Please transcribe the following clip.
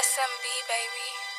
SMB, baby.